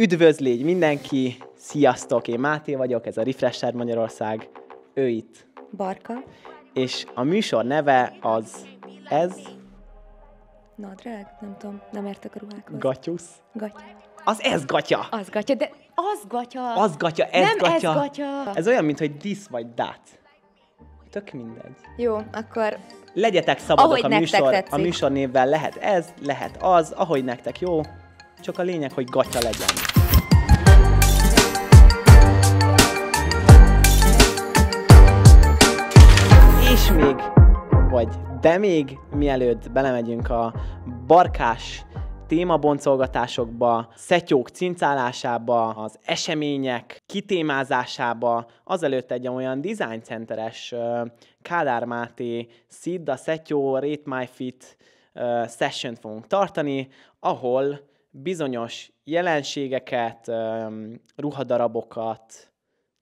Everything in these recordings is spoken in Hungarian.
Üdvözlégy mindenki! Sziasztok! Én Máté vagyok, ez a Refresher Magyarország. Ő itt. Barka. És a műsor neve az ez... Nadrág? Nem tudom, nem értek a ruhákhoz. Gatyusz? Gatya. Az ez gatya! Az gatya, de az gatya. Az gatya, ez nem gatya. ez gatya. Ez olyan, mint hogy this vagy that. Tök mindegy. Jó, akkor Legyetek szabadok Ahogy a műsor, a műsor névvel lehet ez, lehet az, ahogy nektek jó. Csak a lényeg, hogy gatya legyen. És még, vagy de még, mielőtt belemegyünk a barkás témaboncolgatásokba, szetyók cincálásába, az események kitémázásába, azelőtt egy olyan design centeres Kádár Máté Sid a Szetyó Rate My Fit session fogunk tartani, ahol bizonyos jelenségeket, ruhadarabokat,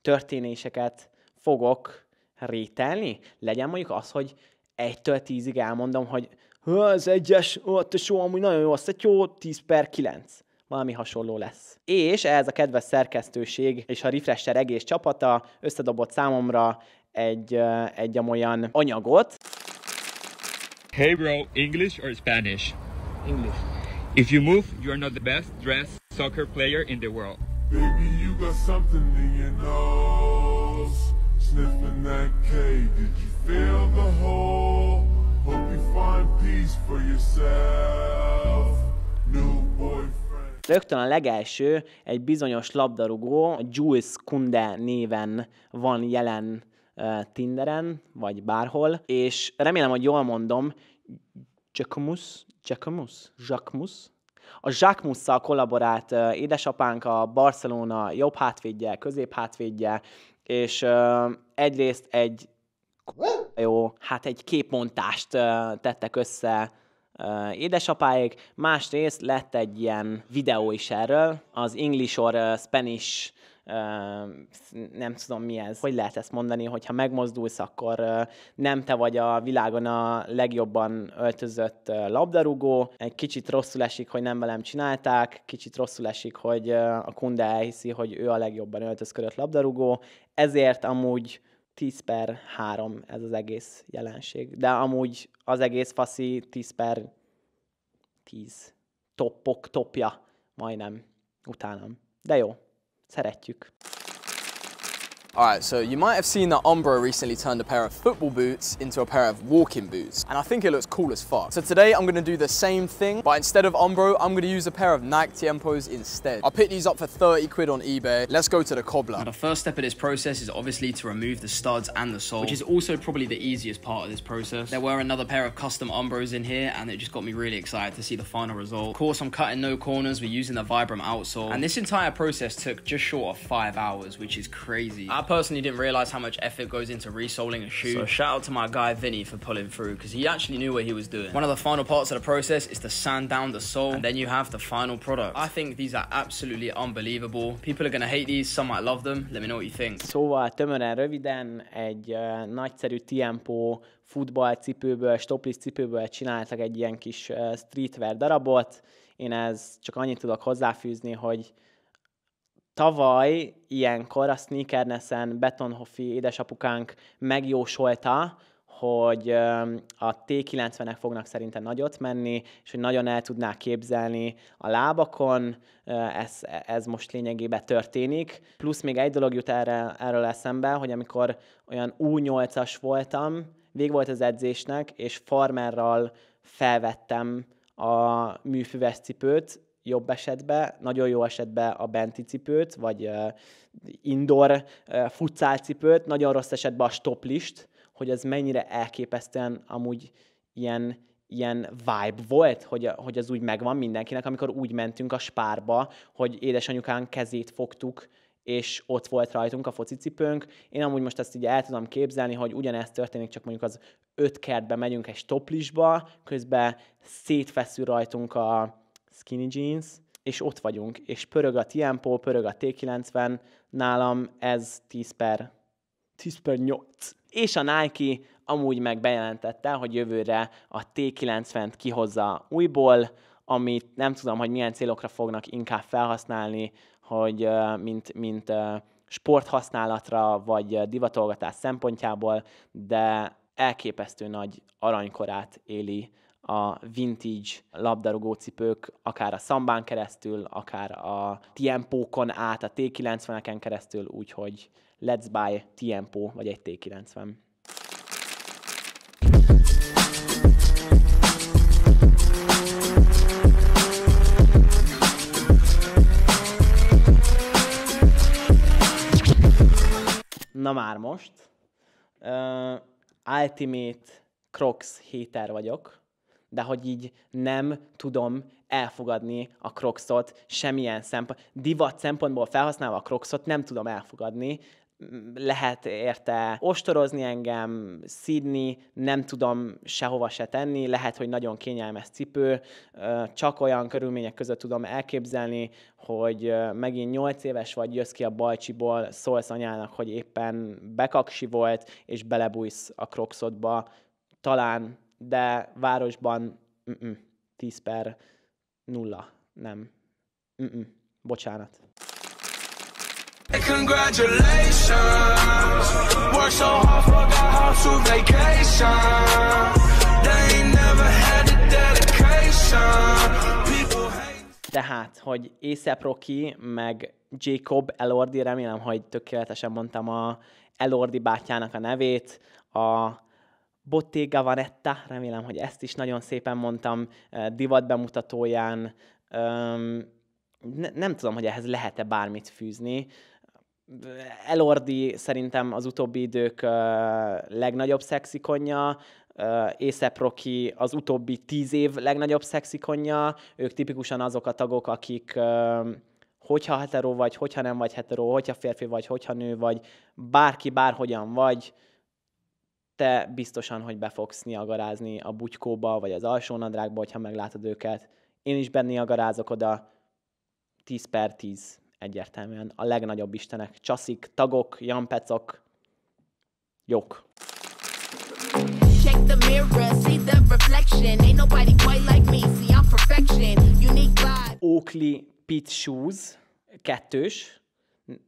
történéseket fogok rételni. Legyen mondjuk az, hogy egytől tízig elmondom, hogy "Hö, ez egyes, ó, tesó, amúgy nagyon jó, azt jó, 10 per 9. Valami hasonló lesz. És ehhez a kedves szerkesztőség és a Refresher egész csapata összedobott számomra egy, egy olyan anyagot. Hey bro, English or Spanish? English. If you move, you're not the best dressed soccer player in the world. Baby, you got something in your nose. Sniffing that K, did you feel the hole? Hope you find peace for yourself. New boyfriend. Rögtön a legelső, egy bizonyos labdarúgó, Jules Kunde néven van jelen uh, Tinderen, vagy bárhol, és remélem, hogy jól mondom, Jacquemus, Jacquemus, Jacquemus, a Jacquemusszal kollaborált édesapánk a Barcelona jobb hátvédje, közép hátvédje, és egyrészt egy jó, hát egy képmontást tettek össze édesapáik, másrészt lett egy ilyen videó is erről, az English or Spanish nem tudom mi ez, hogy lehet ezt mondani, hogyha megmozdulsz, akkor nem te vagy a világon a legjobban öltözött labdarúgó. Egy kicsit rosszul esik, hogy nem velem csinálták, kicsit rosszul esik, hogy a kunde elhiszi, hogy ő a legjobban öltözködött labdarúgó, ezért amúgy 10 per 3 ez az egész jelenség. De amúgy az egész faszi 10 per 10 toppok topja majdnem utánam. De jó, szeretjük. Alright, so you might have seen that Umbro recently turned a pair of football boots into a pair of walking boots, and I think it looks cool as fuck. So today I'm gonna do the same thing, but instead of Umbro, I'm gonna use a pair of Nike Tiempos instead. I picked these up for 30 quid on eBay. Let's go to the cobbler. Now, the first step of this process is obviously to remove the studs and the sole, which is also probably the easiest part of this process. There were another pair of custom Umbros in here, and it just got me really excited to see the final result. Of course, I'm cutting no corners, we're using the Vibram outsole, and this entire process took just short of five hours, which is crazy. I personally didn't realize how much effort goes into resoling a shoe, so shout out to my guy Vinny for pulling through, because he actually knew what he was doing. One of the final parts of the process is to sand down the sole, and then you have the final product. I think these are absolutely unbelievable. People are gonna hate these, some might love them. Let me know what you think. Szóval tömören röviden egy uh, nagyszerű Tiempo futballcipőből, stoplis cipőből csináltak egy ilyen kis uh, streetwear darabot. Én ez csak annyit tudok hozzáfűzni, hogy tavaly ilyenkor a Sneakerness-en Betonhoffi édesapukánk megjósolta, hogy a T90-ek fognak szerintem nagyot menni, és hogy nagyon el tudnák képzelni a lábakon, ez, ez most lényegében történik. Plusz még egy dolog jut erre, erről eszembe, hogy amikor olyan U8-as voltam, vég volt az edzésnek, és farmerral felvettem a műfüves cipőt, jobb esetben, nagyon jó esetben a benti cipőt, vagy indoor uh, futszál cipőt, nagyon rossz esetben a stoplist, hogy ez mennyire elképesztően amúgy ilyen, ilyen vibe volt, hogy, hogy az úgy megvan mindenkinek, amikor úgy mentünk a spárba, hogy édesanyukán kezét fogtuk, és ott volt rajtunk a focicipőnk. Én amúgy most ezt így el tudom képzelni, hogy ugyanezt történik, csak mondjuk az öt kertbe megyünk egy stoplisba, közben szétfeszül rajtunk a skinny jeans, és ott vagyunk, és pörög a Tiempo, pörög a T90, nálam ez 10 per 10 per 8. És a Nike amúgy meg bejelentette, hogy jövőre a T90-t kihozza újból, amit nem tudom, hogy milyen célokra fognak inkább felhasználni, hogy mint, mint sporthasználatra, vagy divatolgatás szempontjából, de elképesztő nagy aranykorát éli a vintage labdarúgó cipők, akár a szambán keresztül, akár a Tiempókon át, a T90-eken keresztül, úgyhogy let's buy Tiempo vagy egy T90. Na már most. Uh, Ultimate Crocs héter vagyok, de hogy így nem tudom elfogadni a Crocsot semmilyen szempont, divat szempontból felhasználva a Crocsot nem tudom elfogadni, lehet érte ostorozni engem, szídni, nem tudom sehova se tenni, lehet, hogy nagyon kényelmes cipő, csak olyan körülmények között tudom elképzelni, hogy megint 8 éves vagy, jössz ki a bajcsiból, szólsz anyának, hogy éppen bekaksi volt, és belebújsz a krokszodba, talán, de városban mm-mm, 10 per nulla, nem. Mm-mm, bocsánat. Congratulations. Work so hard, forgot how to vacation. They ain't never had the dedication. People hate... Tehát, hogy Észep Rocky, meg Jacob Elordi, remélem, hogy tökéletesen mondtam a Elordi bátyának a nevét, a Bottega Vanetta, remélem, hogy ezt is nagyon szépen mondtam, eh, divat bemutatóján. nem tudom, hogy ehhez lehet-e bármit fűzni. Elordi szerintem az utóbbi idők legnagyobb szexikonja, Észep Rocky az utóbbi tíz év legnagyobb szexikonja, ők tipikusan azok a tagok, akik hogyha hetero vagy, hogyha nem vagy hetero, hogyha férfi vagy, hogyha nő vagy, bárki, bárhogyan vagy, te biztosan, hogy be fogsz niagarázni a bugykóba, vagy az alsónadrágba, hogyha meglátod őket. Én is beniagarázok oda 10 per 10 egyértelműen a legnagyobb istenek. Csaszik, tagok, jampecok, jók. Check the mirror, see the reflection. Ain't nobody quite like me, see I'm perfection. Unique vibe. Oakley Pit Shoes, kettős.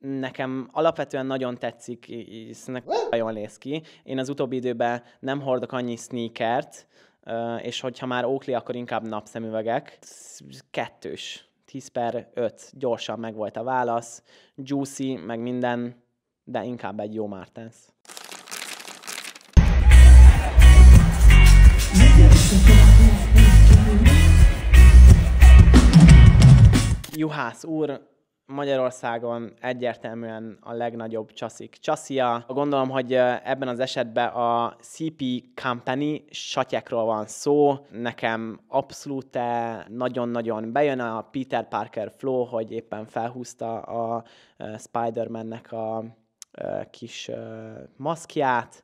Nekem alapvetően nagyon tetszik, hiszen jól néz ki. Én az utóbbi időben nem hordok annyi sneakert, és hogyha már Oakley, akkor inkább napszemüvegek. Kettős 10 per 5, gyorsan meg volt a válasz, juicy, meg minden, de inkább egy jó Martens. Juhász úr, Magyarországon egyértelműen a legnagyobb csaszik csaszia. Gondolom, hogy ebben az esetben a CP Company satyekról van szó. Nekem abszolút nagyon-nagyon bejön a Peter Parker flow, hogy éppen felhúzta a Spider-Man-nek a kis maszkját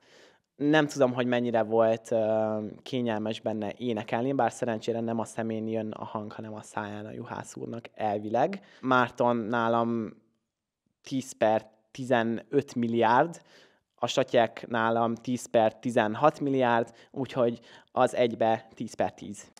nem tudom, hogy mennyire volt uh, kényelmes benne énekelni, bár szerencsére nem a szemén jön a hang, hanem a száján a juhász úrnak elvileg. Márton nálam 10 per 15 milliárd, a satyek nálam 10 per 16 milliárd, úgyhogy az egybe 10 per 10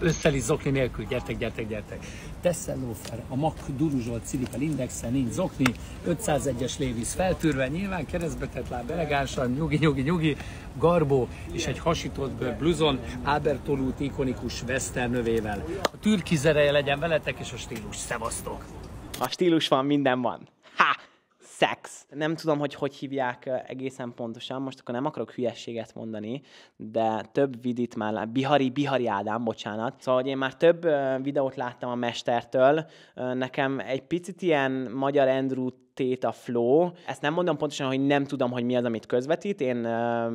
összeli zokni nélkül, gyertek, gyertek, gyertek. Tesszel lófer, a Mac Duruzsolt Szilika Indexen nincs zokni, 501-es Lévis feltűrve, nyilván keresztbe tett láb elegánsan, nyugi, nyugi, nyugi, garbó és egy hasított bőr bluzon, Albertolút ikonikus Western növével. A türkizereje legyen veletek, és a stílus, szevasztok! A stílus van, minden van. Ha! Szex. Nem tudom, hogy hogy hívják egészen pontosan, most akkor nem akarok hülyességet mondani, de több vidit már, Bihari, Bihari Ádám, bocsánat. Szóval, hogy én már több videót láttam a mestertől, nekem egy picit ilyen magyar Andrew Theta Flow. Ezt nem mondom pontosan, hogy nem tudom, hogy mi az, amit közvetít. Én uh,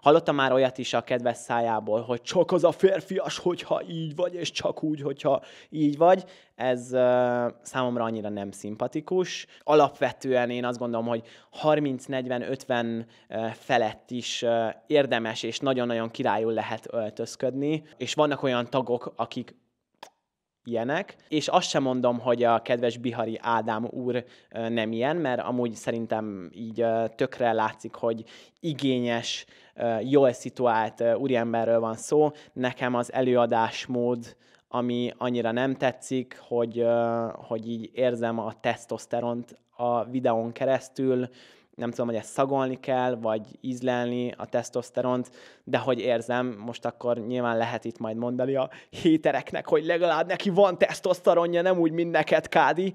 hallottam már olyat is a kedves szájából, hogy csak az a férfias, hogyha így vagy, és csak úgy, hogyha így vagy. Ez uh, számomra annyira nem szimpatikus. Alapvetően én azt gondolom, hogy 30-40-50 uh, felett is uh, érdemes és nagyon-nagyon királyul lehet öltözködni, és vannak olyan tagok, akik ilyenek, és azt sem mondom, hogy a kedves Bihari Ádám úr nem ilyen, mert amúgy szerintem így tökre látszik, hogy igényes, jól szituált úriemberről van szó. Nekem az előadásmód, ami annyira nem tetszik, hogy, hogy így érzem a tesztoszteront a videón keresztül, nem tudom, hogy ezt szagolni kell, vagy ízlelni a tesztoszteront, de hogy érzem, most akkor nyilván lehet itt majd mondani a hétereknek, hogy legalább neki van tesztoszteronja, nem úgy, mint neked, Kádi.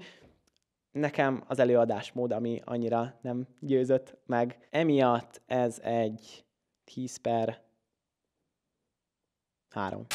Nekem az előadásmód, ami annyira nem győzött meg. Emiatt ez egy 10 per 3.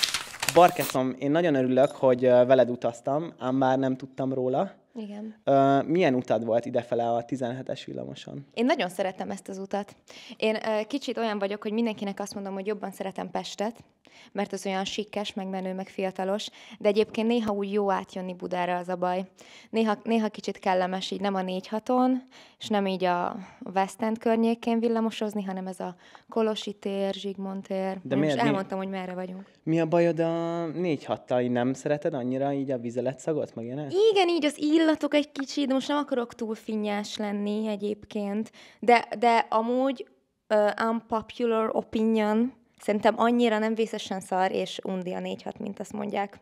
Barkeszom, én nagyon örülök, hogy veled utaztam, ám bár nem tudtam róla. Igen. Ö, milyen utad volt idefele a 17-es villamoson? Én nagyon szeretem ezt az utat. Én ö, kicsit olyan vagyok, hogy mindenkinek azt mondom, hogy jobban szeretem Pestet, mert az olyan sikkes, meg menő, meg fiatalos, de egyébként néha úgy jó átjönni Budára az a baj. Néha, néha kicsit kellemes, így nem a 4 haton, és nem így a West End környékén villamosozni, hanem ez a Kolosi tér, Zsigmond tér. De miért- most mi- elmondtam, hogy merre vagyunk. Mi a bajod a négy hattal? Így Nem szereted annyira így a vizelegszagot, meg ilyenek? Igen, így az illatok egy kicsit, de most nem akarok túl finnyás lenni egyébként, de, de amúgy uh, unpopular opinion, szerintem annyira nem vészesen szar és undi a 4 mint azt mondják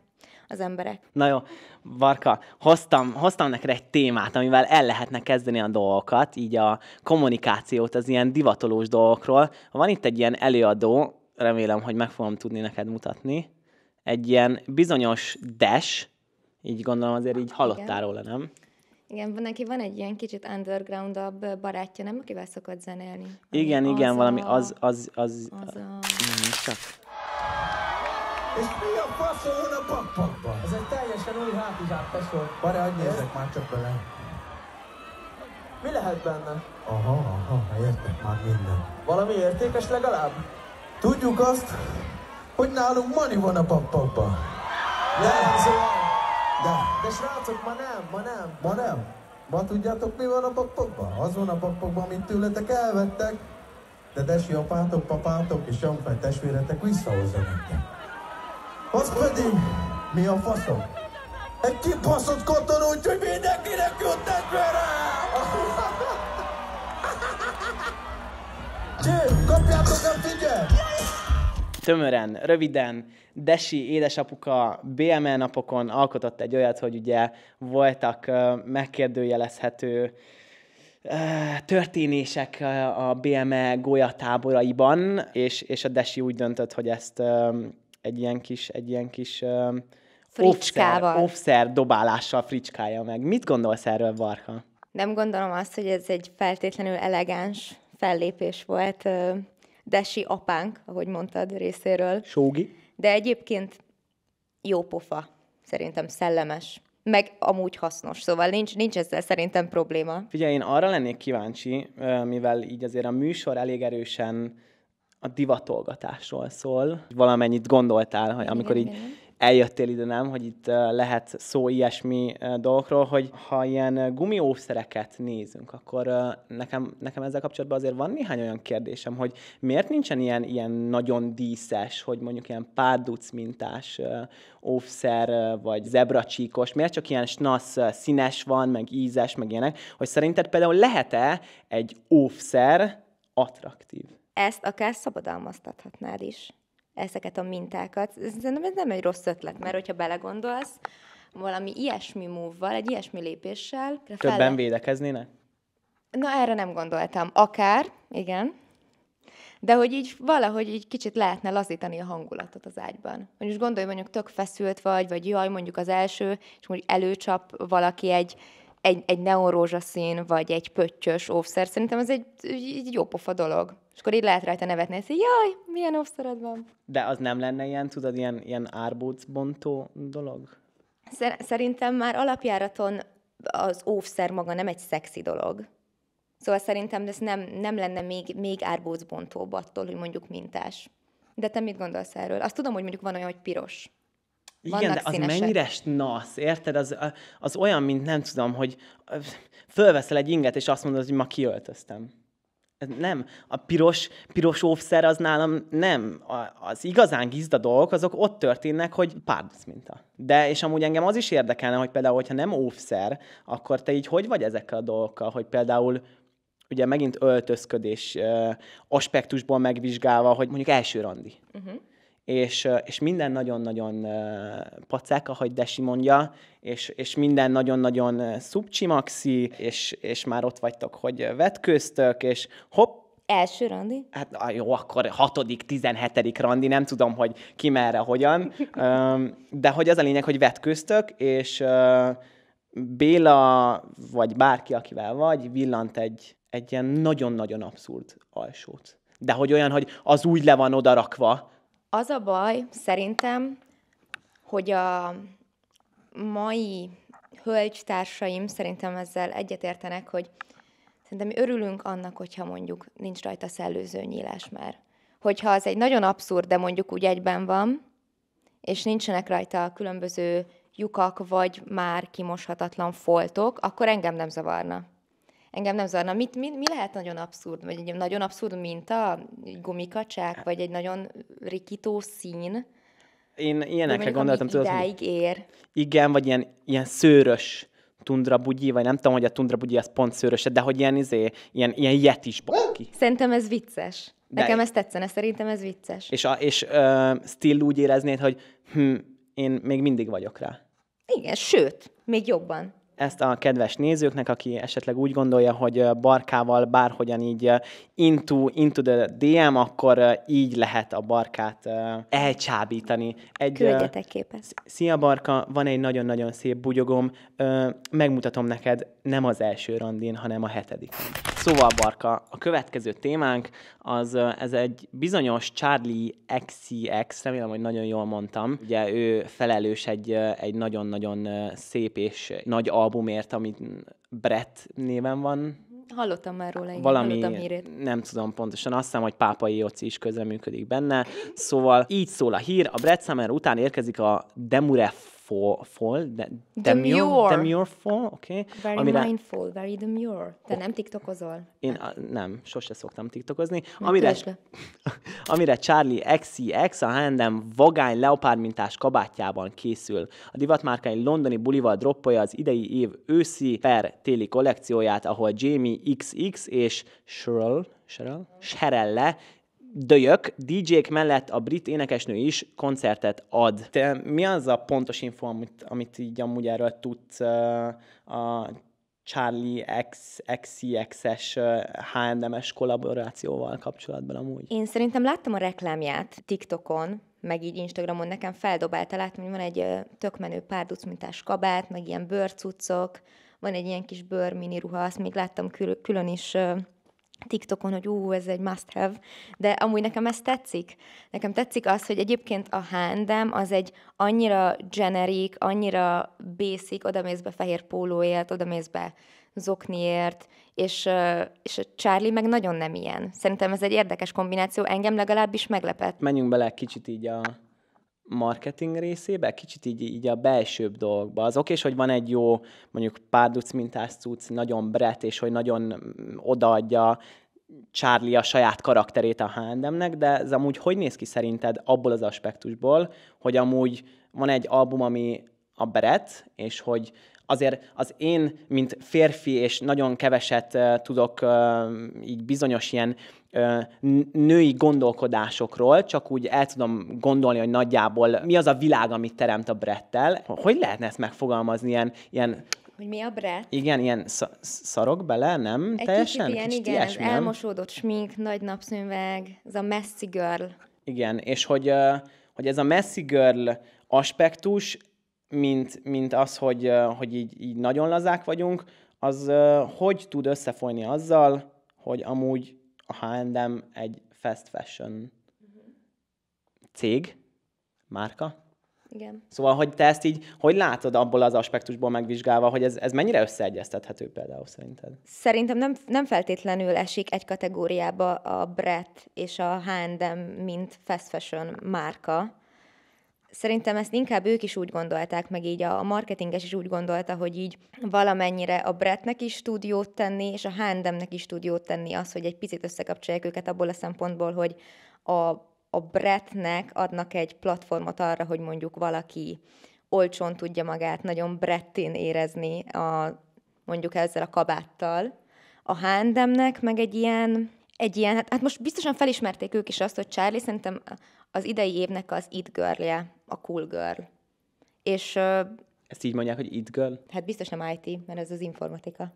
az emberek. Na jó, Varka, hoztam, hoztam neked egy témát, amivel el lehetne kezdeni a dolgokat, így a kommunikációt az ilyen divatolós dolgokról. Van itt egy ilyen előadó, remélem, hogy meg fogom tudni neked mutatni, egy ilyen bizonyos Dash, így gondolom azért így hallottál Igen. róla, nem? Igen, van- neki van egy ilyen kicsit undergroundabb barátja, nem? Akivel szokott zenélni. Igen, Ami igen, az valami a- az, az, az, Az a... Csak. És mi a faszom van a pakpakban? Ez egy teljesen új hátizsák, tesó. Bare, hagyj nézzek már csak bele. Mi lehet benne? Aha, aha, értek már minden. Valami értékes legalább? Tudjuk azt, hogy nálunk money van a pakpakban. Jellemzően. De, de srácok, ma nem, ma nem. Ma nem? Ma tudjátok mi van a pakpakban? Az van a pakpakban, amit tőletek elvettek. De desi apátok, papátok és Jankfej testvéretek visszahozza nektek. Az pedig mi a faszom? Egy kibaszott katon úgy, hogy mindenkinek jut testvére! Cső, kapjátok a figyelmet! Tömören, röviden, Desi édesapuka BME napokon alkotott egy olyat, hogy ugye voltak megkérdőjelezhető történések a BME golyatáboraiban, és, és a Desi úgy döntött, hogy ezt egy ilyen kis, egy ilyen kis offszer, offszer dobálással fricskálja meg. Mit gondolsz erről, Varka? Nem gondolom azt, hogy ez egy feltétlenül elegáns fellépés volt Desi apánk, ahogy mondtad részéről. Sógi? De egyébként jó pofa, szerintem szellemes, meg amúgy hasznos, szóval nincs, nincs ezzel szerintem probléma. Figyelj, én arra lennék kíváncsi, mivel így azért a műsor elég erősen a divatolgatásról szól. Valamennyit gondoltál, hogy amikor így igen, igen. Eljöttél ide, nem, hogy itt lehet szó ilyesmi dolgokról, hogy ha ilyen gumiószereket nézünk, akkor nekem, nekem ezzel kapcsolatban azért van néhány olyan kérdésem, hogy miért nincsen ilyen, ilyen nagyon díszes, hogy mondjuk ilyen párduc mintás óvszer, vagy zebracsíkos, miért csak ilyen snasz színes van, meg ízes, meg ilyenek, hogy szerinted például lehet-e egy óvszer attraktív? Ezt akár szabadalmaztathatnád is, ezeket a mintákat. Szerintem ez nem egy rossz ötlet, mert hogyha belegondolsz, valami ilyesmi múvval, egy ilyesmi lépéssel... fel Többen lehet- védekeznének? Na, erre nem gondoltam. Akár, igen. De hogy így valahogy így kicsit lehetne lazítani a hangulatot az ágyban. Most gondolj, mondjuk tök feszült vagy, vagy jaj, mondjuk az első, és mondjuk előcsap valaki egy, egy, egy neonrózsaszín, vagy egy pöttyös óvszer. Szerintem ez egy, egy jó pofa dolog. És akkor így lehet rajta nevetni, hogy jaj, milyen óvszered van. De az nem lenne ilyen, tudod, ilyen, ilyen árbócbontó dolog? Szer- Szerintem már alapjáraton az óvszer maga nem egy szexi dolog. Szóval szerintem ez nem, nem lenne még, még árbócbontóbb attól, hogy mondjuk mintás. De te mit gondolsz erről? Azt tudom, hogy mondjuk van olyan, hogy piros. Igen, Vannak de az színesek. mennyire snasz, érted? Az, az olyan, mint nem tudom, hogy fölveszel egy inget, és azt mondod, hogy ma kiöltöztem. Ez nem. A piros, piros óvszer az nálam nem. A, az igazán gizda dolgok, azok ott történnek, hogy párduc minta. De, és amúgy engem az is érdekelne, hogy például, hogyha nem óvszer, akkor te így hogy vagy ezekkel a dolgokkal, hogy például ugye megint öltözködés uh, aspektusból megvizsgálva, hogy mondjuk első randi. Uh-huh és, és minden nagyon-nagyon pacák, ahogy Desi mondja, és, és minden nagyon-nagyon szubcsimaxi, és, és már ott vagytok, hogy vetköztök, és hopp, Első randi? Hát jó, akkor hatodik, tizenhetedik randi, nem tudom, hogy ki merre, hogyan. De hogy az a lényeg, hogy vetköztök, és Béla, vagy bárki, akivel vagy, villant egy, egy ilyen nagyon-nagyon abszurd alsót. De hogy olyan, hogy az úgy le van odarakva, az a baj, szerintem, hogy a mai hölgytársaim szerintem ezzel egyetértenek, hogy szerintem örülünk annak, hogyha mondjuk nincs rajta szellőző nyílás már. Hogyha az egy nagyon abszurd, de mondjuk úgy egyben van, és nincsenek rajta különböző lyukak, vagy már kimoshatatlan foltok, akkor engem nem zavarna engem nem zavarna. Mit, mi, mi lehet nagyon abszurd? Vagy egy nagyon abszurd minta, egy gumikacsák, vagy egy nagyon rikító szín? Én ilyenekre gondoltam. Tudod, idáig ér. Igen, vagy ilyen, ilyen szőrös tundrabugyi, vagy nem tudom, hogy a tundrabugyi az pont szőrös, de hogy ilyen, izé, ilyen, ilyen jetis baki. Szerintem ez vicces. De Nekem ez tetszene, szerintem ez vicces. És, a, és uh, still úgy éreznéd, hogy hm, én még mindig vagyok rá. Igen, sőt, még jobban ezt a kedves nézőknek, aki esetleg úgy gondolja, hogy barkával bárhogyan így into, into the DM, akkor így lehet a barkát elcsábítani. Egy, Küldjetek képet. Szia Barka, van egy nagyon-nagyon szép bugyogom, megmutatom neked nem az első randin, hanem a hetedik. Szóval Barka, a következő témánk az ez egy bizonyos Charlie XCX, remélem, hogy nagyon jól mondtam. Ugye ő felelős egy, egy nagyon-nagyon szép és nagy albumért, amit Brett néven van, Hallottam már róla, igen, valami, hírét. nem tudom pontosan, azt hiszem, hogy Pápai Jóci is közreműködik benne. Szóval így szól a hír, a Brett Summer után érkezik a Demuref fall, fall de, demure, demure fall, oké. Okay. Very amire, mindful, very demure. Te nem tiktokozol? Én a, nem, sose szoktam tiktokozni. Amire, amire Charlie XCX a H&M vagány leopármintás kabátjában készül. A divatmárka egy londoni bulival droppolja az idei év őszi per téli kollekcióját, ahol Jamie XX és Cheryl, Cheryl, Cheryl döjök, DJ-k mellett a brit énekesnő is koncertet ad. Te mi az a pontos info, amit, amit így amúgy erről tudsz uh, a Charlie X, XCX-es H&M-es kollaborációval kapcsolatban amúgy? Én szerintem láttam a reklámját TikTokon, meg így Instagramon nekem feldobálta, láttam, hogy van egy tök menő párducmintás kabát, meg ilyen bőrcuccok, van egy ilyen kis bőr mini ruha, azt még láttam külön is TikTokon, hogy ú, ez egy must have, de amúgy nekem ez tetszik. Nekem tetszik az, hogy egyébként a handem az egy annyira generic, annyira basic, oda mész be fehér pólóért, oda mész be zokniért, és, és a Charlie meg nagyon nem ilyen. Szerintem ez egy érdekes kombináció, engem legalábbis meglepett. Menjünk bele kicsit így a marketing részébe, kicsit így, így a belsőbb dolgokba. Az oké, hogy van egy jó, mondjuk párduc mintás cucc, nagyon brett, és hogy nagyon odaadja Charlie a saját karakterét a H&M-nek, de ez amúgy hogy néz ki szerinted abból az aspektusból, hogy amúgy van egy album, ami a Brett, és hogy azért az én, mint férfi, és nagyon keveset tudok így bizonyos ilyen női gondolkodásokról, csak úgy el tudom gondolni, hogy nagyjából mi az a világ, amit teremt a Brettel. Hogy lehetne ezt megfogalmazni ilyen, ilyen hogy mi a Brett? Igen, ilyen sz- szarok bele, nem? Egy Teljesen? Kicsit ilyen, kicsit igen, ilyesmi, az elmosódott smink, nagy napszőnveg, ez a messy girl. Igen, és hogy, hogy ez a messy girl aspektus, mint, mint az, hogy, hogy így, így nagyon lazák vagyunk, az hogy tud összefolyni azzal, hogy amúgy a H&M egy fast fashion cég, márka? Igen. Szóval, hogy te ezt így, hogy látod abból az aspektusból megvizsgálva, hogy ez, ez mennyire összeegyeztethető például szerinted? Szerintem nem, nem feltétlenül esik egy kategóriába a Brett és a H&M, mint fast fashion márka, szerintem ezt inkább ők is úgy gondolták, meg így a, marketinges is úgy gondolta, hogy így valamennyire a Brettnek is tud jót tenni, és a Handemnek is tud jót tenni az, hogy egy picit összekapcsolják őket abból a szempontból, hogy a, a Brettnek adnak egy platformot arra, hogy mondjuk valaki olcsón tudja magát nagyon brettin érezni a, mondjuk ezzel a kabáttal. A Handemnek meg egy ilyen, egy ilyen, hát, hát most biztosan felismerték ők is azt, hogy Charlie szerintem az idei évnek az it girl a cool girl. És Ezt így mondják, hogy it girl? hát biztos nem IT, mert ez az informatika.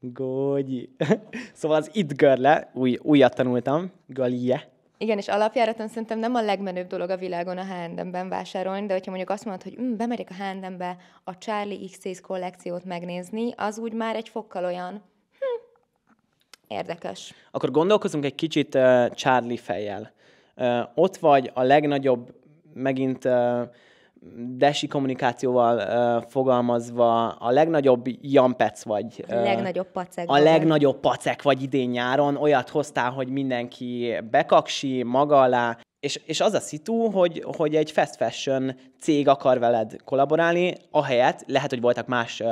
Gogyi. szóval az it girl új, újat tanultam. Galie. Igen, és alapjáraton szerintem nem a legmenőbb dolog a világon a H&M-ben vásárolni, de hogyha mondjuk azt mondod, hogy mm, bemegyek a H&M-be a Charlie X kollekciót megnézni, az úgy már egy fokkal olyan hm, érdekes. Akkor gondolkozunk egy kicsit uh, Charlie fejjel. Ott vagy a legnagyobb, megint desi kommunikációval uh, fogalmazva, a legnagyobb jampec vagy. A legnagyobb pacek. A legnagyobb pacek vagy idén nyáron. Olyat hoztál, hogy mindenki bekaksi maga alá, és, és az a szitu, hogy, hogy egy fast fashion cég akar veled kollaborálni, ahelyett, lehet, hogy voltak más uh,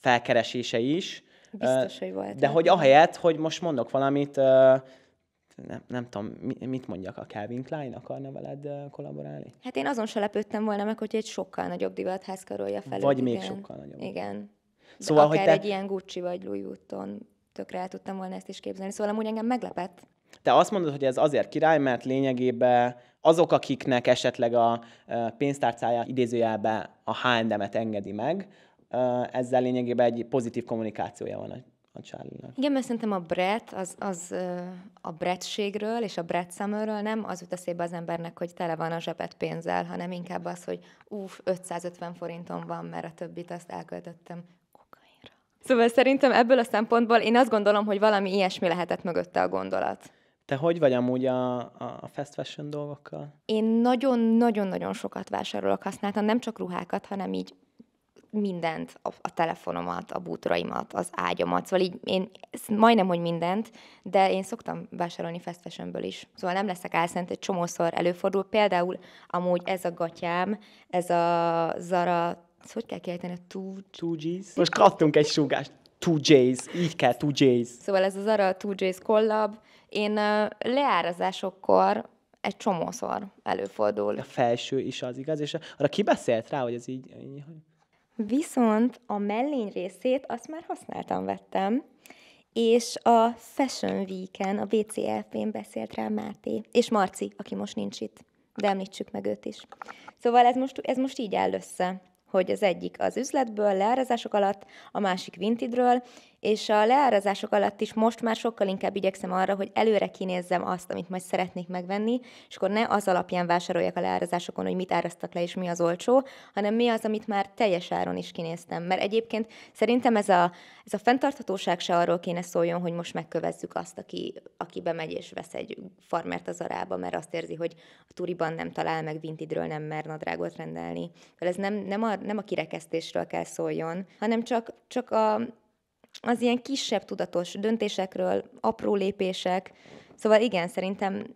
felkeresései is, Biztos, hogy volt. de hogy ahelyett, hogy most mondok valamit, nem, nem tudom, mi- mit mondjak, a Calvin Klein akarna veled kollaborálni? Hát én azon se lepődtem volna meg, hogy egy sokkal nagyobb divatház karolja fel. Vagy még igen. sokkal nagyobb. Igen. De Szóval, hogy akár te- egy ilyen Gucci vagy Louis Vuitton, tökre el tudtam volna ezt is képzelni. Szóval amúgy engem meglepett. Te azt mondod, hogy ez azért király, mert lényegében azok, akiknek esetleg a ö, pénztárcája idézőjelbe a H&M-et engedi meg, ezzel lényegében egy pozitív kommunikációja van a, Charlie-nak. Igen, mert szerintem a Brett, az, az a Brettségről és a Brett Summerről nem az jut eszébe az embernek, hogy tele van a zsebet pénzzel, hanem inkább az, hogy uff, 550 forintom van, mert a többit azt elköltöttem kokainra. Szóval szerintem ebből a szempontból én azt gondolom, hogy valami ilyesmi lehetett mögötte a gondolat. Te hogy vagy amúgy a, a fast fashion dolgokkal? Én nagyon-nagyon-nagyon sokat vásárolok, használtam nem csak ruhákat, hanem így mindent, a, a telefonomat, a bútoraimat, az ágyamat, szóval így én majdnem, hogy mindent, de én szoktam vásárolni fast fashionből is. Szóval nem leszek álszent, egy csomószor előfordul. Például amúgy ez a gatyám, ez a Zara, ezt hogy kell kiejteni, a two, Two Gs? Most kaptunk egy súgást. Two J's. Így kell, two J's. Szóval ez a Zara 2J's collab. Én uh, leárazásokkor egy csomószor előfordul. A felső is az igaz, és arra ki beszélt rá, hogy ez így... így hogy... Viszont a mellény részét azt már használtam, vettem, és a Fashion Week-en, a BCLP-n beszélt rá Máté, és Marci, aki most nincs itt, de említsük meg őt is. Szóval ez most, ez most így áll össze, hogy az egyik az üzletből, leárazások alatt, a másik vintidről, és a leárazások alatt is most már sokkal inkább igyekszem arra, hogy előre kinézzem azt, amit majd szeretnék megvenni, és akkor ne az alapján vásároljak a leárazásokon, hogy mit árasztak le és mi az olcsó, hanem mi az, amit már teljes áron is kinéztem. Mert egyébként szerintem ez a, ez a fenntarthatóság se arról kéne szóljon, hogy most megkövezzük azt, aki, aki bemegy és vesz egy farmert az arába, mert azt érzi, hogy a turiban nem talál meg vintidről, nem mer nadrágot rendelni. Tehát ez nem, nem, a, nem a kirekesztésről kell szóljon, hanem csak, csak a, az ilyen kisebb tudatos döntésekről, apró lépések. Szóval igen, szerintem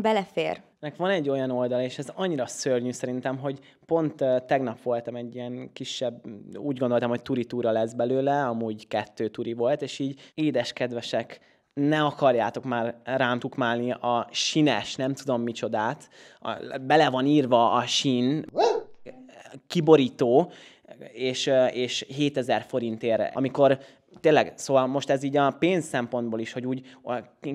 belefér. Nek van egy olyan oldal, és ez annyira szörnyű szerintem, hogy pont tegnap voltam egy ilyen kisebb, úgy gondoltam, hogy turi túra lesz belőle, amúgy kettő turi volt, és így édes kedvesek, ne akarjátok már rám tukmálni a sines, nem tudom micsodát, a, bele van írva a sin, kiborító, és, és 7000 forintért, amikor tényleg, szóval most ez így a pénz szempontból is, hogy úgy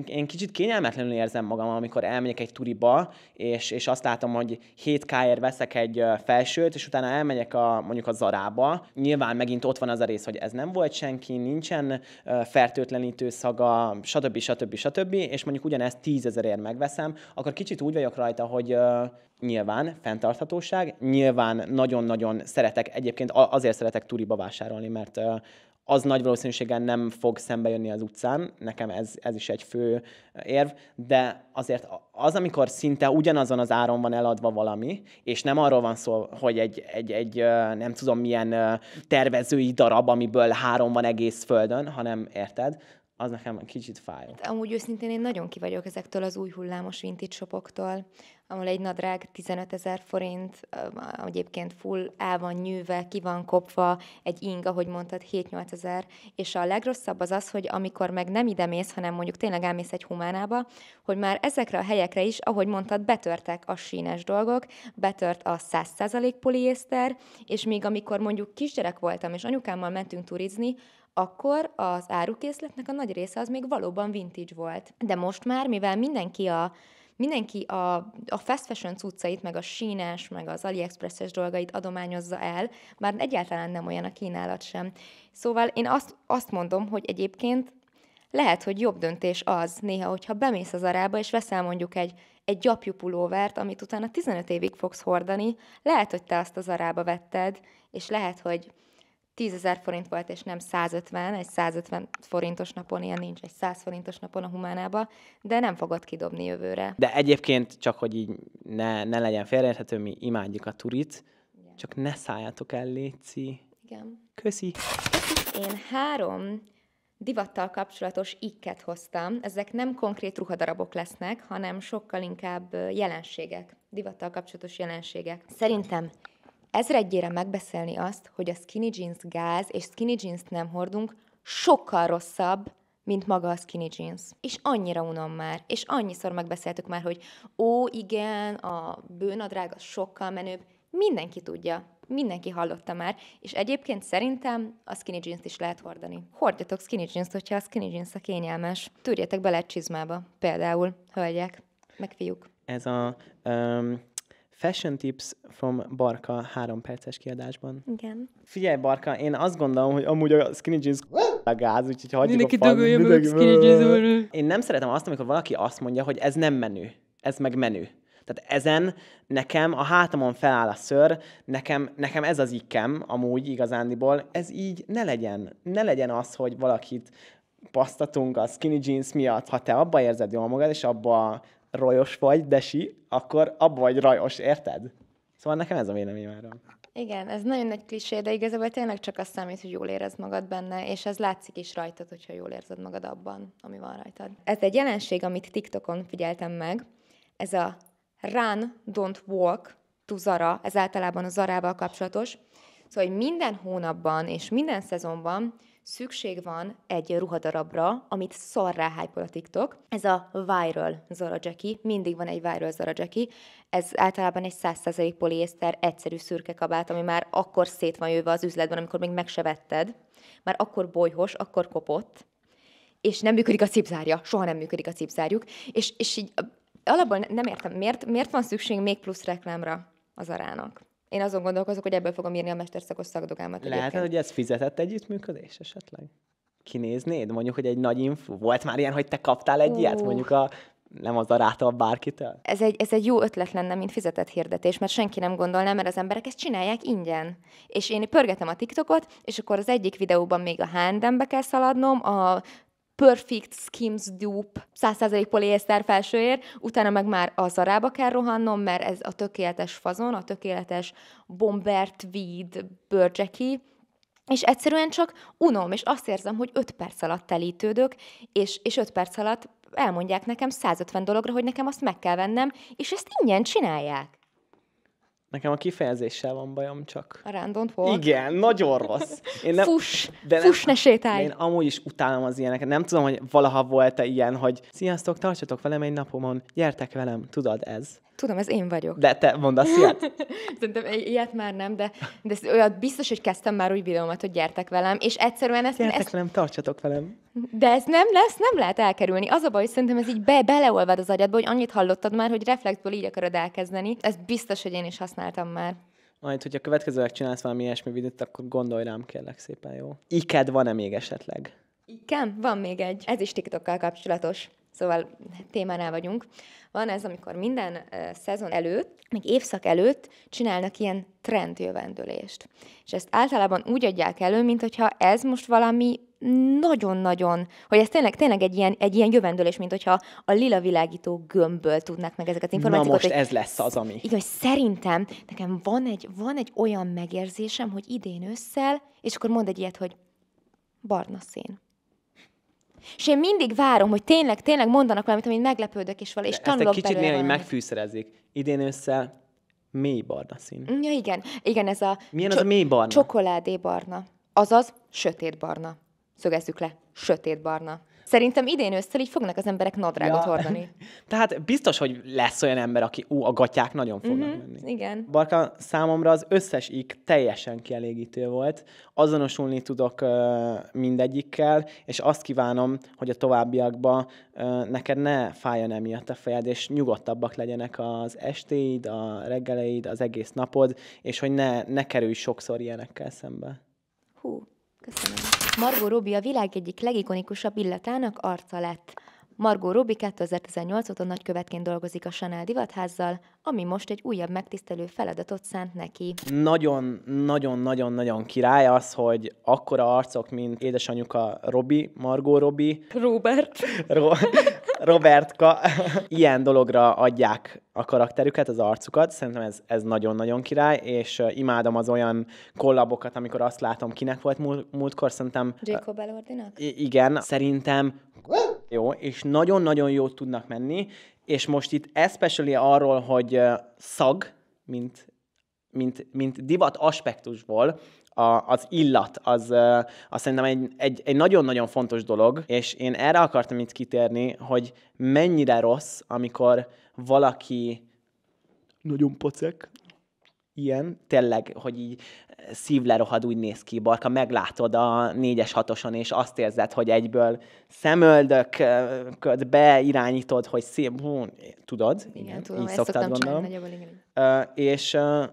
én- kicsit kényelmetlenül érzem magam, amikor elmegyek egy turiba, és, és azt látom, hogy 7 k veszek egy felsőt, és utána elmegyek a, mondjuk a zarába. Nyilván megint ott van az a rész, hogy ez nem volt senki, nincsen fertőtlenítő szaga, stb. stb. stb. És mondjuk ugyanezt 10 ezerért megveszem, akkor kicsit úgy vagyok rajta, hogy nyilván fenntarthatóság, nyilván nagyon-nagyon szeretek, egyébként azért szeretek turiba vásárolni, mert az nagy valószínűséggel nem fog szembe jönni az utcán, nekem ez, ez is egy fő érv, de azért az, amikor szinte ugyanazon az áron van eladva valami, és nem arról van szó, hogy egy, egy, egy nem tudom milyen tervezői darab, amiből három van egész földön, hanem érted, az nekem kicsit fájó. Amúgy őszintén én nagyon ki vagyok ezektől az új hullámos vintage shopoktól. Ahol egy nadrág 15 ezer forint, egyébként full el van nyűve, ki van kopva, egy ing, ahogy mondtad, 7-8 ezer, és a legrosszabb az az, hogy amikor meg nem ide mész, hanem mondjuk tényleg elmész egy humánába, hogy már ezekre a helyekre is, ahogy mondtad, betörtek a sínes dolgok, betört a 100% poliészter, és még amikor mondjuk kisgyerek voltam, és anyukámmal mentünk turizni, akkor az árukészletnek a nagy része az még valóban vintage volt. De most már, mivel mindenki a mindenki a, a fast fashion cuccait, meg a sínes, meg az AliExpress-es dolgait adományozza el, már egyáltalán nem olyan a kínálat sem. Szóval én azt, azt mondom, hogy egyébként lehet, hogy jobb döntés az néha, hogyha bemész az arába, és veszel mondjuk egy, egy gyapjú pulóvert, amit utána 15 évig fogsz hordani, lehet, hogy te azt az arába vetted, és lehet, hogy 10 ezer forint volt, és nem 150, egy 150 forintos napon, ilyen nincs, egy 100 forintos napon a humánába, de nem fogod kidobni jövőre. De egyébként csak, hogy így ne, ne legyen félreérthető, mi imádjuk a turit, Igen. csak ne szálljátok el, Léci. Igen. Köszi. Én három divattal kapcsolatos ikket hoztam. Ezek nem konkrét ruhadarabok lesznek, hanem sokkal inkább jelenségek, divattal kapcsolatos jelenségek. Szerintem ezredjére megbeszélni azt, hogy a skinny jeans gáz és skinny jeans nem hordunk, sokkal rosszabb, mint maga a skinny jeans. És annyira unom már, és annyiszor megbeszéltük már, hogy ó, igen, a bőnadrág az sokkal menőbb. Mindenki tudja, mindenki hallotta már, és egyébként szerintem a skinny jeans is lehet hordani. Hordjatok skinny jeans hogyha a skinny jeans a kényelmes. Törjetek bele egy csizmába, például, hölgyek, meg fiúk. Ez a um, Fashion Tips from Barka három perces kiadásban. Igen. Figyelj, Barka, én azt gondolom, hogy amúgy a skinny jeans a gáz, úgyhogy hagyjuk Mindenki a dögölje meg skinny jeans Én nem szeretem azt, amikor valaki azt mondja, hogy ez nem menő, ez meg menő. Tehát ezen nekem a hátamon feláll a ször, nekem, nekem ez az ikkem amúgy igazándiból, ez így ne legyen. Ne legyen az, hogy valakit pasztatunk a skinny jeans miatt, ha te abba érzed jól magad, és abba rajos vagy, desi, akkor abba vagy rajos, érted? Szóval nekem ez a véleményem erről. Igen, ez nagyon nagy klisé, de igazából tényleg csak azt számít, hogy jól érezd magad benne, és ez látszik is rajtad, hogyha jól érzed magad abban, ami van rajtad. Ez egy jelenség, amit TikTokon figyeltem meg, ez a run, don't walk to Zara, ez általában a Zarával kapcsolatos. Szóval, hogy minden hónapban és minden szezonban szükség van egy ruhadarabra, amit szarrá hype a TikTok. Ez a viral Zara Jackie, mindig van egy viral Zara Jackie. Ez általában egy 100% poliészter, egyszerű szürke kabát, ami már akkor szét van jöve az üzletben, amikor még meg se vetted. Már akkor bolyhos, akkor kopott, és nem működik a cipzárja, soha nem működik a cipzárjuk, és, és így alapból nem értem, miért, miért van szükség még plusz reklámra az arának? Én azon gondolkozok, hogy ebből fogom írni a mesterszakos szakdokámat. Lehet, hogy ez fizetett együttműködés esetleg? Kinéznéd? Mondjuk, hogy egy nagy info. Volt már ilyen, hogy te kaptál egy uh. ilyet, mondjuk a nem az arától bárkitől? Ez egy, ez egy jó ötlet lenne, mint fizetett hirdetés, mert senki nem gondolná, mert az emberek ezt csinálják ingyen. És én pörgetem a TikTokot, és akkor az egyik videóban még a H&M-be kell szaladnom, a Perfect Skims Dupe 100% poliészter felsőér, utána meg már a zarába kell rohannom, mert ez a tökéletes fazon, a tökéletes bomber tweed bőrcseki, és egyszerűen csak unom, és azt érzem, hogy 5 perc alatt telítődök, és, és 5 perc alatt elmondják nekem 150 dologra, hogy nekem azt meg kell vennem, és ezt ingyen csinálják. Nekem a kifejezéssel van bajom csak. A random volt? Igen, nagyon rossz. Én nem, fuss, de nem, fuss, ne sétálj. Én amúgy is utálom az ilyeneket. Nem tudom, hogy valaha volt-e ilyen, hogy sziasztok, tartsatok velem egy napomon, gyertek velem, tudod ez. Tudom, ez én vagyok. De te mondasz ilyet? Szerintem ilyet már nem, de, de olyat biztos, hogy kezdtem már úgy videómat, hogy gyertek velem, és egyszerűen ezt... Gyertek ezt, velem, tartsatok velem. De ez nem lesz, nem lehet elkerülni. Az a baj, hogy szerintem ez így be, beleolvad az agyadba, hogy annyit hallottad már, hogy reflexből így akarod elkezdeni. Ez biztos, hogy én is használtam már. Majd, hogyha következőleg csinálsz valami ilyesmi videót, akkor gondolj rám, kérlek szépen, jó? Iked van-e még esetleg? Igen, van még egy. Ez is TikTokkal kapcsolatos. Szóval témánál vagyunk. Van ez, amikor minden uh, szezon előtt, még évszak előtt csinálnak ilyen trendjövendőlést. És ezt általában úgy adják elő, mint hogyha ez most valami nagyon-nagyon, hogy ez tényleg, tényleg egy, ilyen, egy ilyen jövendőlés, mint hogyha a lila világító gömbből tudnak meg ezeket az információkat. Na most hogy, ez lesz az, ami. Igen, hogy szerintem nekem van egy, van egy olyan megérzésem, hogy idén ősszel, és akkor mond egy ilyet, hogy barna szín És én mindig várom, hogy tényleg, tényleg mondanak valamit, amit meglepődök, és vala, és Ezt egy tanulok kicsit néha valamit. megfűszerezik. Idén ősszel mély barna szín. Ja, igen. Igen, ez a... Milyen az a mély barna? Csokoládé barna. Azaz, sötét barna. Szögezzük le. Sötét barna. Szerintem idén ősszel így fognak az emberek nadrágot Ja. hordani. Tehát biztos, hogy lesz olyan ember, aki, ú, a gatyák nagyon fognak Mhm, menni. Igen. Barka, számomra az összes ik teljesen kielégítő volt. Azonosulni tudok ö, mindegyikkel, és azt kívánom, hogy a továbbiakban ö, neked ne fájjon emiatt a fejed, és nyugodtabbak legyenek az estéid, a reggeleid, az egész napod, és hogy ne, ne kerülj sokszor ilyenekkel szembe. Hú, köszönöm. Margot Robbie a világ egyik legikonikusabb illatának arca lett. Margot Robbie 2018 óta nagykövetként dolgozik a Chanel divatházzal, ami most egy újabb megtisztelő feladatot szánt neki. Nagyon-nagyon-nagyon-nagyon király az, hogy akkora arcok, mint édesanyuka Robi, Margot Robi, Robert. Ro- Robertka ilyen dologra adják a karakterüket, az arcukat. Szerintem ez, ez nagyon-nagyon király, és imádom az olyan kollabokat, amikor azt látom, kinek volt múl- múltkor, szerintem Jacob Elordinak? Igen, szerintem jó, és nagyon-nagyon jót tudnak menni, és most itt especially arról, hogy szag, mint, mint, mint divat aspektusból, a, az illat, az, az szerintem egy, egy, egy nagyon-nagyon fontos dolog, és én erre akartam itt kitérni, hogy mennyire rossz, amikor valaki nagyon pocek, ilyen, tényleg, hogy így szívlerohad úgy néz ki, Barka, meglátod a négyes hatoson, és azt érzed, hogy egyből szemöldököt beirányítod, hogy szép, hú, tudod? Igen, tudom, így ezt szoktad csinálni gondolom. nagyjából, igen. Ö, és ö,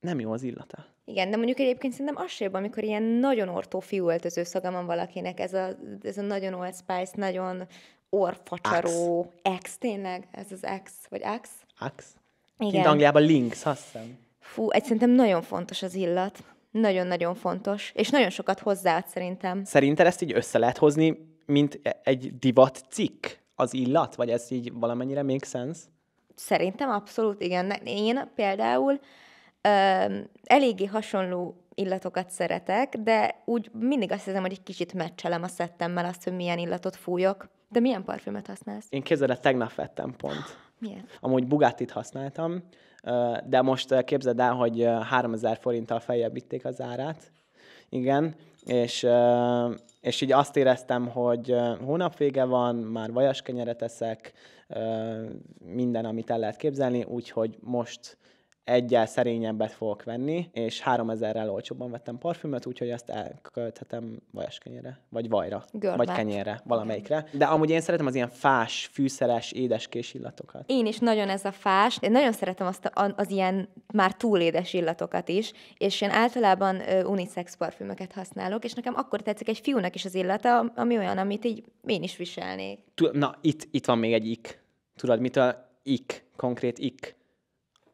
nem jó az illata. Igen, de mondjuk egyébként szerintem az sem, amikor ilyen nagyon ortó fiúöltöző szaga van valakinek, ez a, ez a nagyon Old Spice, nagyon orfacsaró, ex tényleg, ez az ex, vagy ex? Ax? Igen. Kint Angliában Lynx, azt hiszem. Fú, egy szerintem nagyon fontos az illat. Nagyon-nagyon fontos. És nagyon sokat hozzáad szerintem. Szerinted ezt így össze lehet hozni, mint egy divat cikk, az illat? Vagy ez így valamennyire make sense? Szerintem abszolút igen. Én például eléggé hasonló illatokat szeretek, de úgy mindig azt hiszem, hogy egy kicsit meccselem a szettemmel azt, hogy milyen illatot fújok. De milyen parfümöt használsz? Én képzeld, el, tegnap vettem pont. Milyen? Amúgy Bugattit használtam, de most képzeld el, hogy ö, 3000 forinttal feljebb vitték az árát. Igen, és, és így azt éreztem, hogy hónap vége van, már vajaskenyeret eszek, ö, minden, amit el lehet képzelni, úgyhogy most egyel szerényebbet fogok venni, és 3000-rel olcsóbban vettem parfümöt, úgyhogy azt elkölthetem vajaskenyere, vagy vajra, Görbe. vagy kenyérre, valamelyikre. De amúgy én szeretem az ilyen fás, fűszeres, édeskés illatokat. Én is nagyon ez a fás. Én nagyon szeretem azt a, az ilyen már túlédes illatokat is, és én általában unisex parfümöket használok, és nekem akkor tetszik egy fiúnak is az illata, ami olyan, amit így én is viselnék. Na, itt, itt van még egy ik. Tudod, mitől ik? Konkrét ik.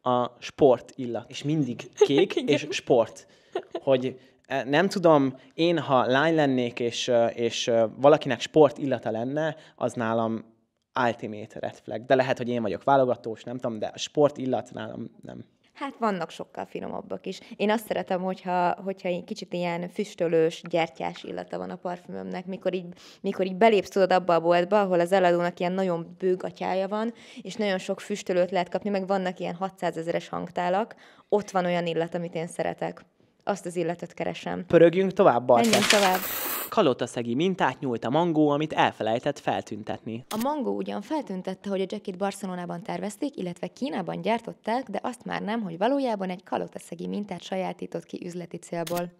A sport illat. És mindig kék és sport. Hogy eh, nem tudom, én ha lány lennék, és, és valakinek sport illata lenne, az nálam ultimate red flag. De lehet, hogy én vagyok válogatós, nem tudom, de a sport illat nálam nem. Hát vannak sokkal finomabbak is. Én azt szeretem, hogyha, hogyha egy kicsit ilyen füstölős, gyertyás illata van a parfümömnek, mikor így, mikor így belépsz tudod abba a boltba, ahol az eladónak ilyen nagyon bőgatyája van, és nagyon sok füstölőt lehet kapni, meg vannak ilyen 600 ezeres hangtálak, ott van olyan illat, amit én szeretek. Azt az illatot keresem. Pörögjünk tovább, Barca. Menjünk tovább. Kalotaszegi mintát nyújt a mangó, amit elfelejtett feltüntetni. A Mango ugyan feltüntette, hogy a jacket Barcelonában tervezték, illetve Kínában gyártották, de azt már nem, hogy valójában egy kalotaszegi mintát sajátított ki üzleti célból.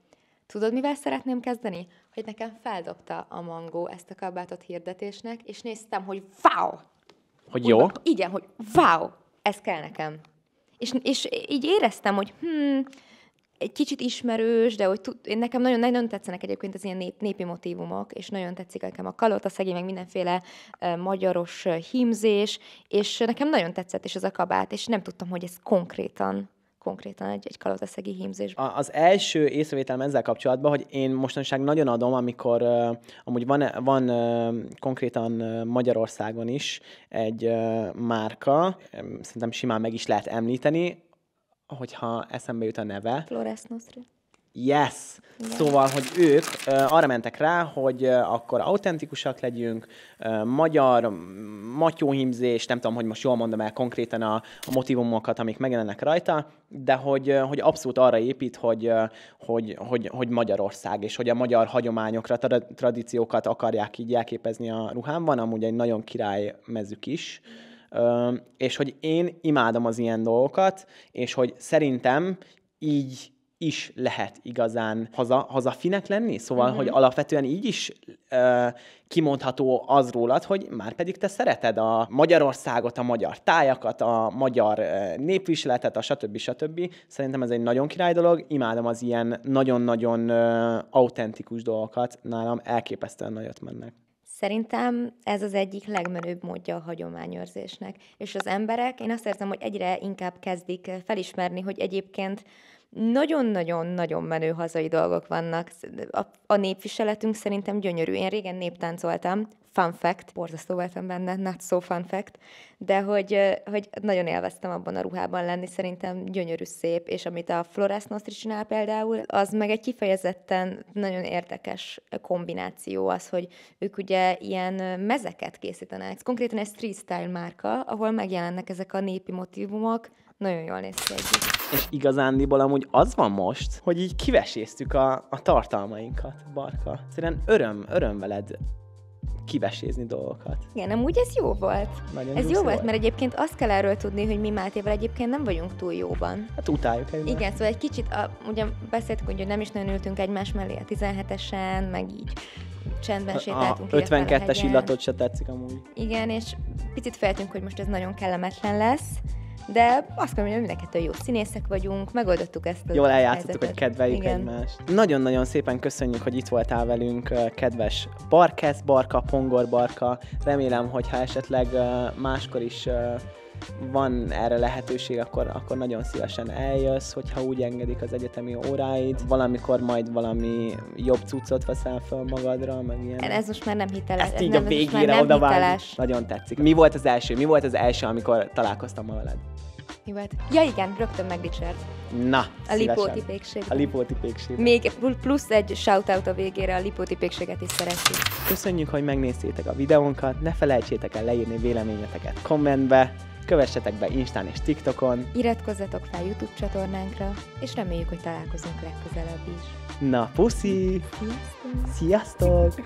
Tudod, mivel szeretném kezdeni? Hogy nekem feldobta a Mango ezt a kabátot hirdetésnek, és néztem, hogy wow! Hogy jó? Úgy, igen, hogy wow! Ez kell nekem. És, és így éreztem, hogy hmm, egy kicsit ismerős, de hogy tud, én nekem nagyon, nagyon tetszenek egyébként az ilyen nép, népi motívumok, és nagyon tetszik nekem a kalota szegény, meg mindenféle magyaros uh, hímzés, és nekem nagyon tetszett is ez a kabát, és nem tudtam, hogy ez konkrétan, konkrétan egy, egy kalotaszegi hímzés. A- Az első észrevételem ezzel kapcsolatban, hogy én mostanság nagyon adom, amikor uh, amúgy van, van uh, konkrétan uh, Magyarországon is egy uh, márka, em, szerintem simán meg is lehet említeni, hogyha eszembe jut a neve. Flores Nostri. Yes! Szóval, hogy ők ö, arra mentek rá, hogy ö, akkor autentikusak legyünk, ö, magyar, m- matyóhimzés, nem tudom, hogy most jól mondom el konkrétan a, a motivumokat, amik megjelennek rajta, de hogy, ö, hogy abszolút arra épít, hogy, ö, hogy, hogy, hogy Magyarország, és hogy a magyar hagyományokra, tra- tradíciókat akarják így jelképezni a ruhámban, amúgy egy nagyon király mezük is, Ö, és hogy én imádom az ilyen dolgokat, és hogy szerintem így is lehet igazán haza, hazafinek lenni, szóval, uh-huh. hogy alapvetően így is ö, kimondható az rólad, hogy már pedig te szereted a Magyarországot, a magyar tájakat, a magyar ö, népviseletet, a stb. stb. Szerintem ez egy nagyon király dolog, imádom az ilyen nagyon-nagyon ö, autentikus dolgokat, nálam elképesztően nagyot mennek. Szerintem ez az egyik legmenőbb módja a hagyományőrzésnek. És az emberek, én azt érzem, hogy egyre inkább kezdik felismerni, hogy egyébként nagyon-nagyon-nagyon menő hazai dolgok vannak. A, a népviseletünk szerintem gyönyörű. Én régen néptáncoltam, fun fact, borzasztó voltam benne, not so fun fact, de hogy, hogy nagyon élveztem abban a ruhában lenni, szerintem gyönyörű szép, és amit a Flores Nostri csinál például, az meg egy kifejezetten nagyon érdekes kombináció az, hogy ők ugye ilyen mezeket készítenek. Ez konkrétan egy street style márka, ahol megjelennek ezek a népi motivumok, nagyon jól néz ki együtt. És igazándiból amúgy az van most, hogy így kiveséztük a, a tartalmainkat, Barka. Szerintem öröm, öröm veled kivesézni dolgokat. Igen, amúgy ez jó volt. Nagyon ez jó volt, volt. mert egyébként azt kell erről tudni, hogy mi Mátéval egyébként nem vagyunk túl jóban. Hát utáljuk egymást. Igen, szóval egy kicsit, a, ugye beszéltük, hogy nem is nagyon ültünk egymás mellé a 17-esen, meg így csendben sétáltunk. a 52-es hegyen. illatot se tetszik amúgy. Igen, és picit féltünk, hogy most ez nagyon kellemetlen lesz, de azt mondom, hogy mindenkettő jó színészek vagyunk, megoldottuk ezt a Jól eljátszottuk, hogy kedveljük Igen. egymást. Nagyon-nagyon szépen köszönjük, hogy itt voltál velünk, kedves Barkesz Barka, Pongor Barka. Remélem, hogy ha esetleg máskor is van erre lehetőség, akkor, akkor nagyon szívesen eljössz, hogyha úgy engedik az egyetemi óráid. Valamikor majd valami jobb cuccot veszel fel magadra, meg ilyen. Ez most már nem hiteles. Ezt ez így a ez már végére oda. Nagyon tetszik. Mi volt az első? Mi volt az első, amikor találkoztam ma veled? Mi volt? Ja igen, rögtön megdicsért. Na, A. Lipóti pékség. A Lipóti pékség. Még plusz egy shoutout a végére, a Lipóti pékséget is szeretjük. Köszönjük, hogy megnéztétek a videónkat, ne felejtsétek el leírni véleményeteket kommentbe, kövessetek be Instán és TikTokon. Iratkozzatok fel YouTube csatornánkra, és reméljük, hogy találkozunk legközelebb is. Na, puszi! Sziasztok! Sziasztok!